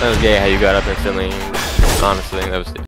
That was gay how you got up instantly. Honestly, that was